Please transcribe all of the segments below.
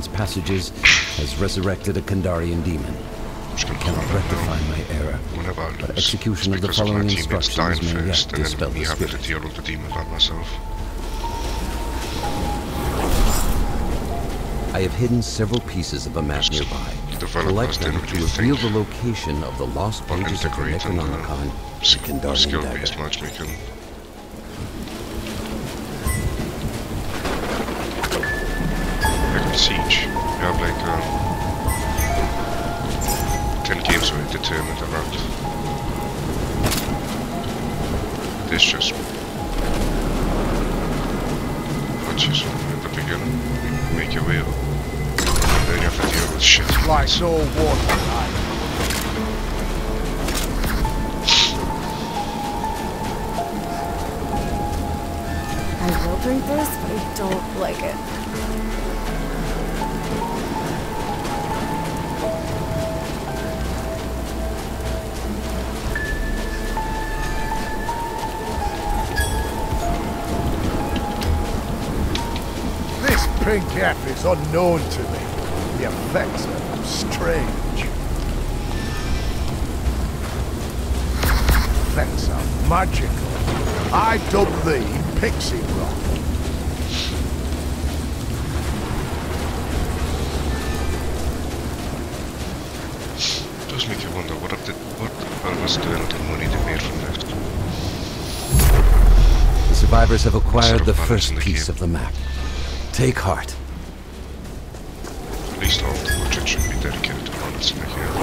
underground's passages has resurrected a Kandarian demon. I cannot rectify my error, but execution of the following my teammates dying instructions may yet dispel the spirit. deal with the demon by myself. I have hidden several pieces of a map nearby. Collect them to reveal the location of the lost pages of the uh, Necronomicon, the Kandarian dagger. Siege, you have like um, 10 games where you determine the route. This just puts you somewhere at the beginning, you make your way up. And then you have to deal with shit. Like no water. I will drink this, but I don't like it. Pink F is unknown to me. The effects are strange. Effects are magical. I dub thee Pixie Rock. does make you wonder what, did, what the hell was doing with the money they made from this. The survivors have acquired the balance first in the piece game. of the map. Take heart. At least all the budget should be dedicated to balance in the.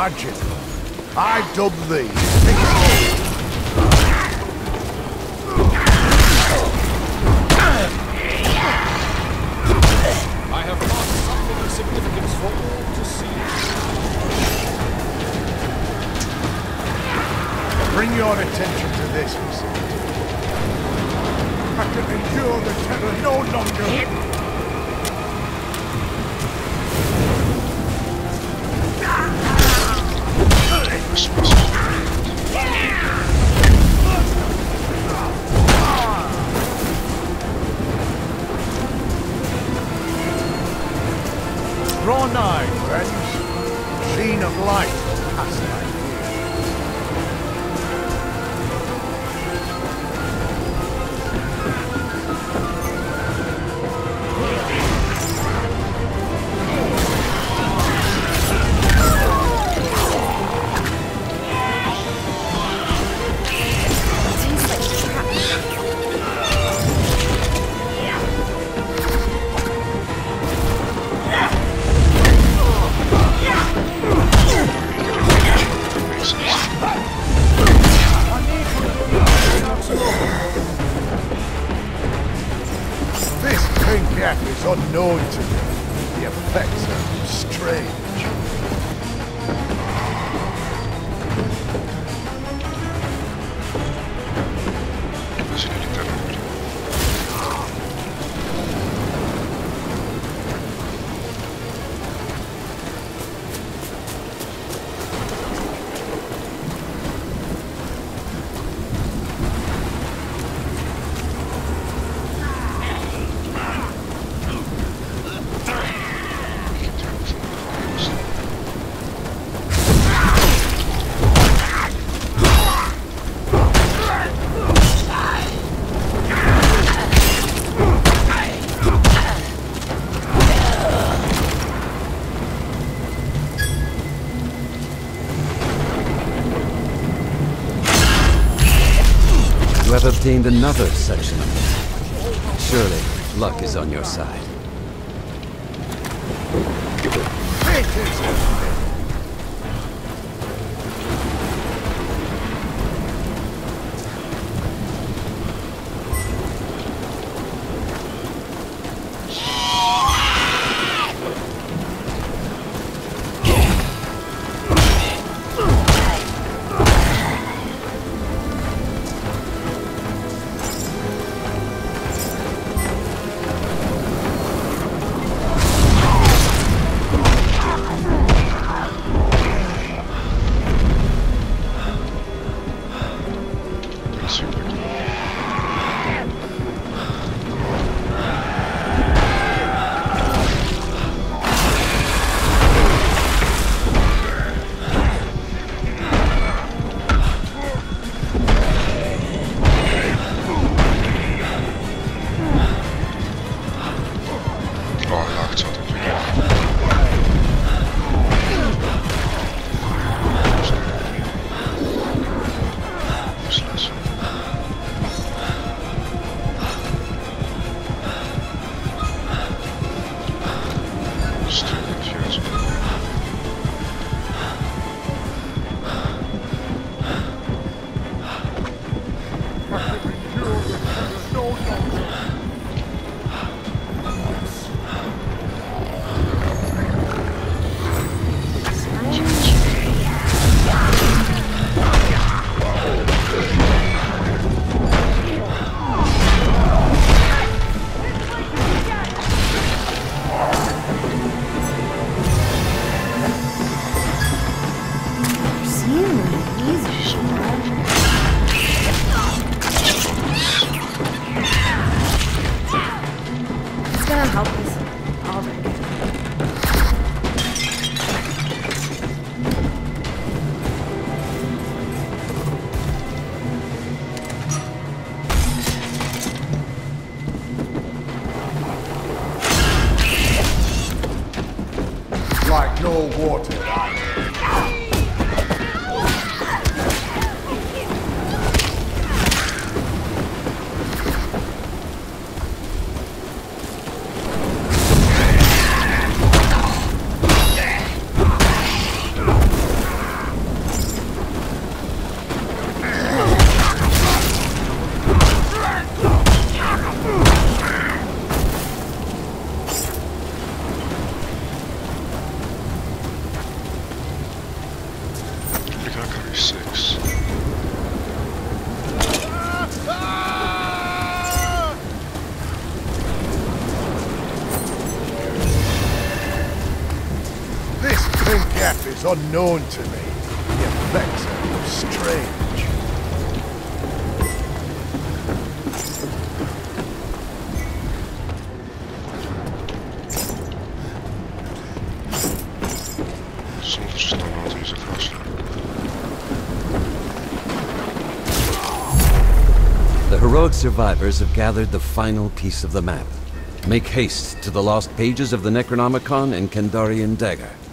I dub thee Sheen of light will pass is unknown to me, The effects are strange. Another section of map. Surely, luck is on your side. Unknown to me. The effects are strange. Soms is het dan wat in zijn vast. The heroic survivors have gathered the final piece of the map. Make haste to the lost pages of the Necronomicon and Kandarian Dagger.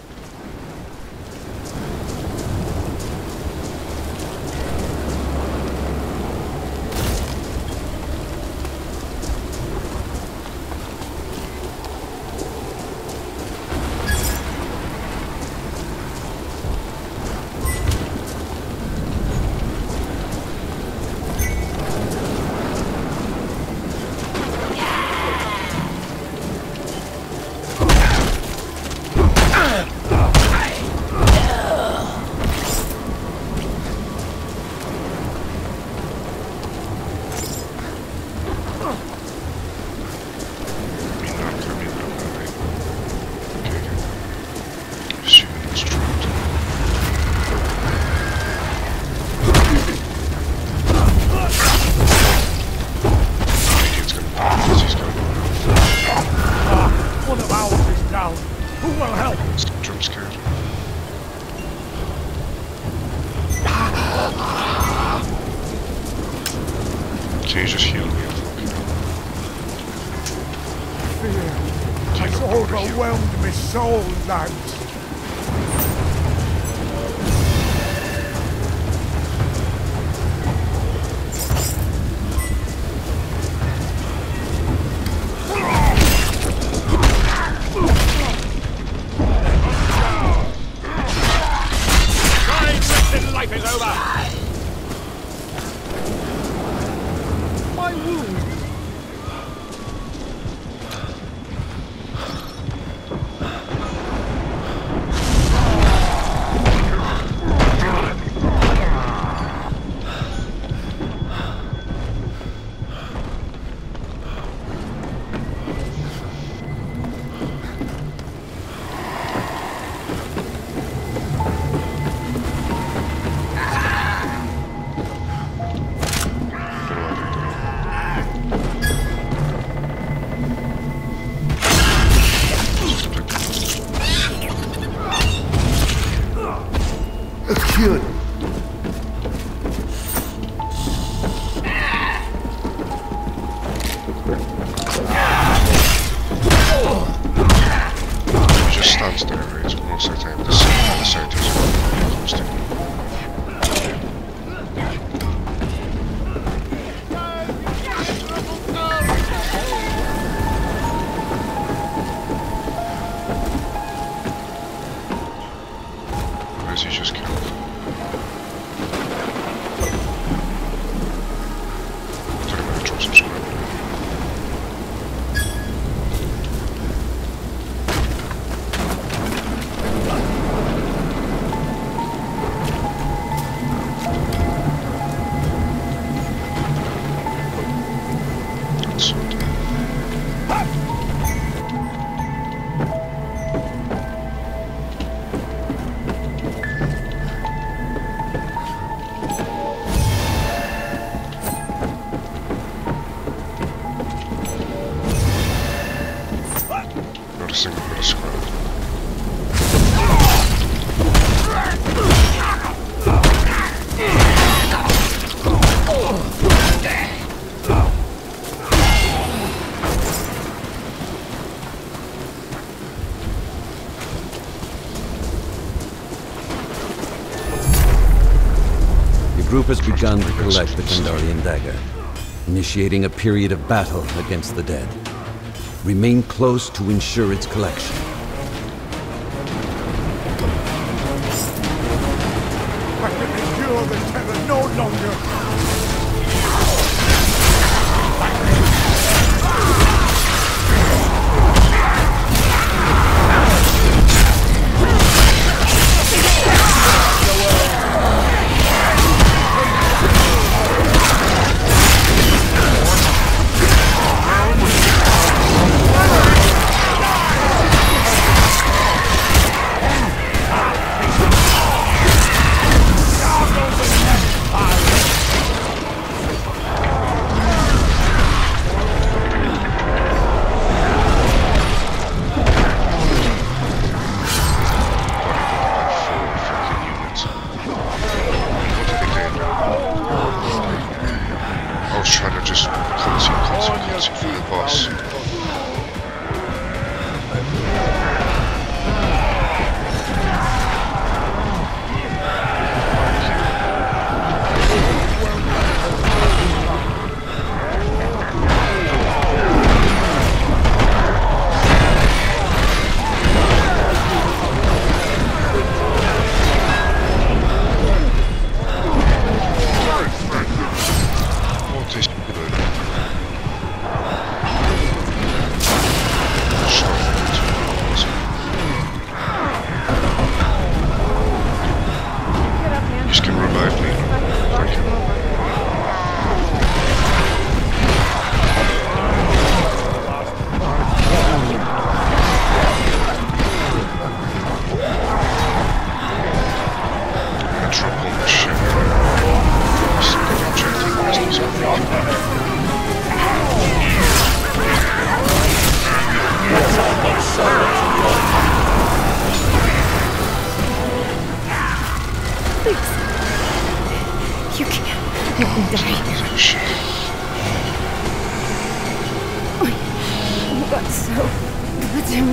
group has begun to collect the Kandarian dagger, initiating a period of battle against the dead. Remain close to ensure its collection.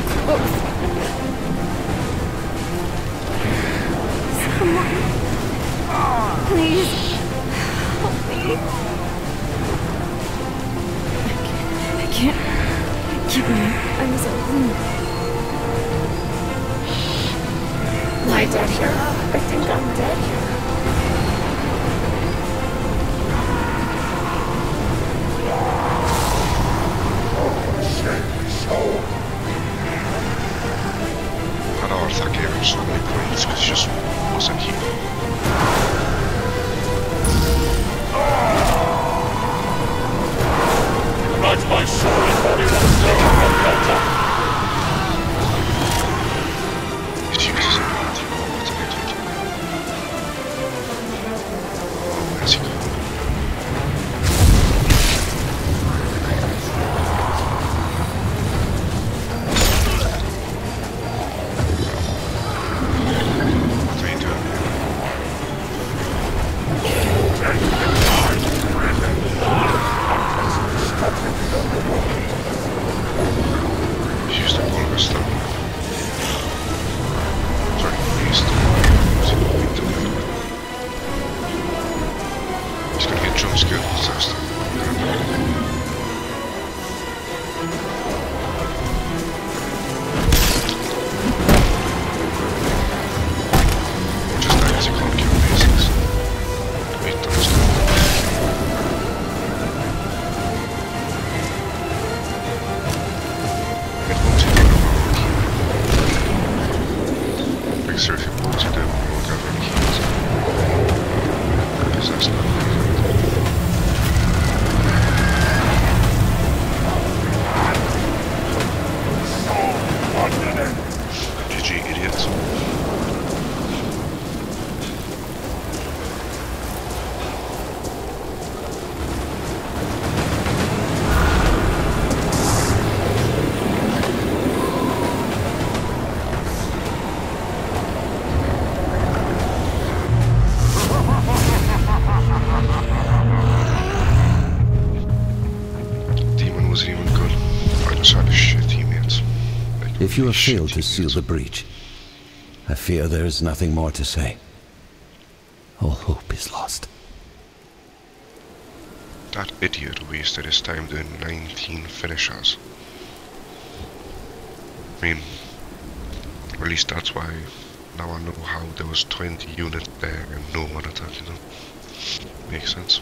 Close. Someone. Please. Help me. I can't. I can't keep my eyes open. Lie down here. I think I'm dead I know Arthur gave him so many points because he just wasn't here. Light my sword If you have failed to seal the breach, I fear there is nothing more to say. All hope is lost. That idiot wasted his time doing 19 finishers. I mean, at least that's why now I know how there was 20 units there and no one attacking them. Makes sense.